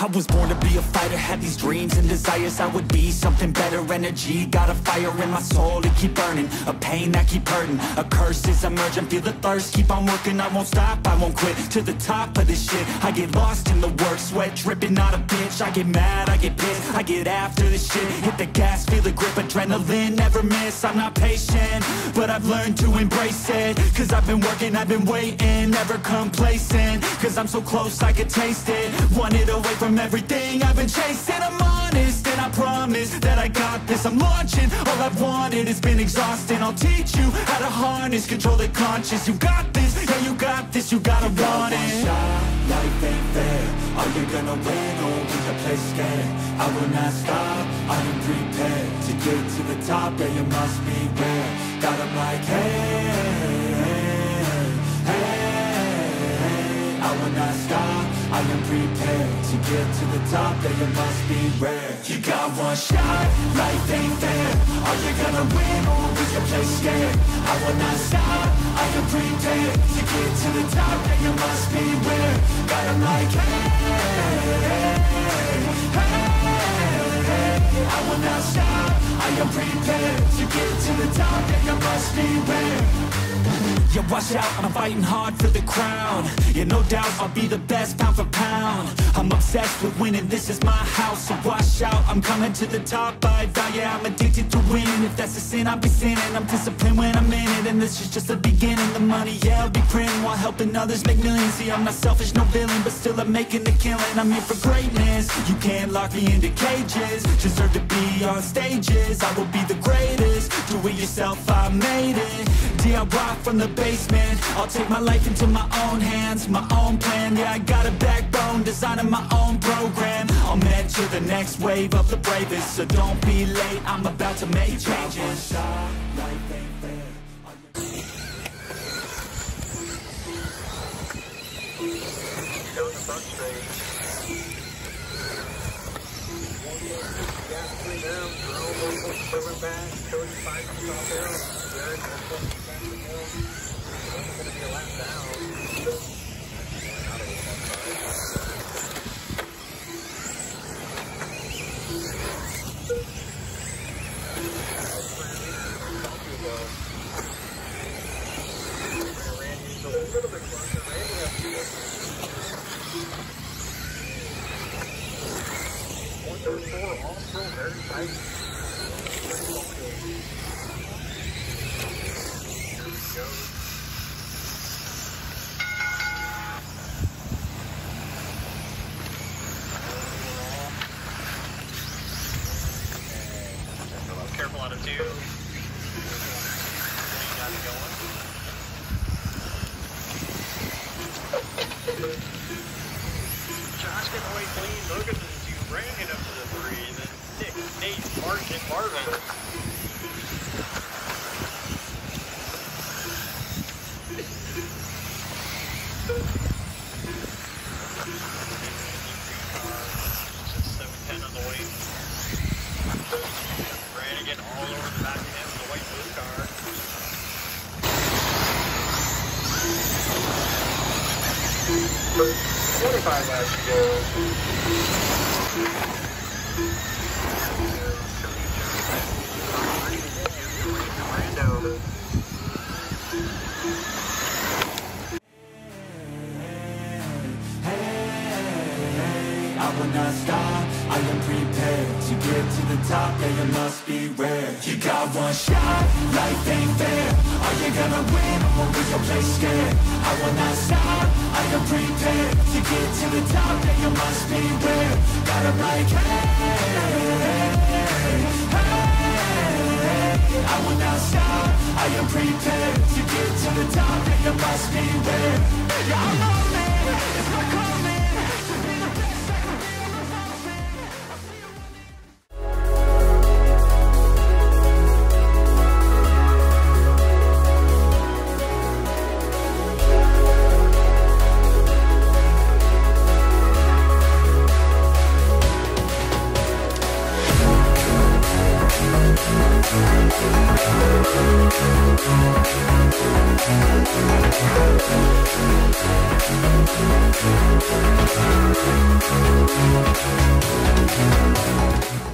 I was born to be a fighter, had these dreams and desires. I would be something better, energy Got a fire in my soul to keep burning. A pain that keep hurting, a curse is emerging. Feel the thirst, keep on working, I won't stop, I won't quit. To the top of this shit, I get lost in the work. Sweat dripping, not a bitch, I get mad, I get pissed. I get after this shit, hit the gas, feel the grip Adrenaline, never miss, I'm not patient But I've learned to embrace it. Cause I've been working, I've been waiting Never complacent, cause I'm so close I could taste it. Want it away from everything I've been chasing. I'm honest and I promise that I got this. I'm launching, all I've wanted has been exhausting I'll teach you how to harness, control the conscious You got this, yeah you got this, you gotta want it. shot, life ain't fair. Are you gonna win or will you play scared? I will not stop, I am prepared To get to the top, yeah you must be beware Got 'em like hey, hey, hey. I will not stop, I am prepared To get to the top, yeah you must be rare. You got one shot, life ain't fair. Are you gonna win or will you play scared? I will not stop, I am prepared To get to the top, yeah you must be beware Got 'em like hey, hey, hey I will not stop, I am prepared To get to the top, yeah you must beware Yeah, watch out, I'm fighting hard for the crown. Yeah, no doubt, I'll be the best pound for pound. I'm obsessed with winning, this is my house. So watch out, I'm coming to the top. I vow, yeah, I'm addicted to winning. If that's a sin, I'll be sinning. I'm disciplined when I'm in it And this is just the beginning. The money, yeah, I'll be printing While helping others make millions. See, I'm not selfish, no villain But still I'm making a killing. I'm here for greatness. You can't lock me into cages. Deserve to be on stages. I will be the greatest. Do it yourself, I made it DIY from the basement. I'll take my life into my own hands My own plan, yeah I got a backbone Designing my own program. I'll mentor the next wave of the bravest. So don't be late, I'm about to make changes. Gas three down, drone moving back, Cody five on top hill. Good, you back the hill. Only gonna be a lap down. Ran into a little bit closer, Randy up to One thirty four, all still very tight. Out of two. Josh getting away clean. Logan to the up to the three. Then Nick, Nate, Martin, Marvin. Seven ten on the way. Brandon getting all over the back of the white blue car. Twenty-five laps to go. I will not stop, I am prepared To get to the top, yeah you must be rare You got one shot, life ain't fair. Are you gonna win? Or will your place scared? I will not stop, I am prepared To get to the top, then you must be rare Got 'em like, hey, hey, hey I will not stop, I am prepared To get to the top, then you must be rare Yeah, I'm on it, it's my calling Thank you.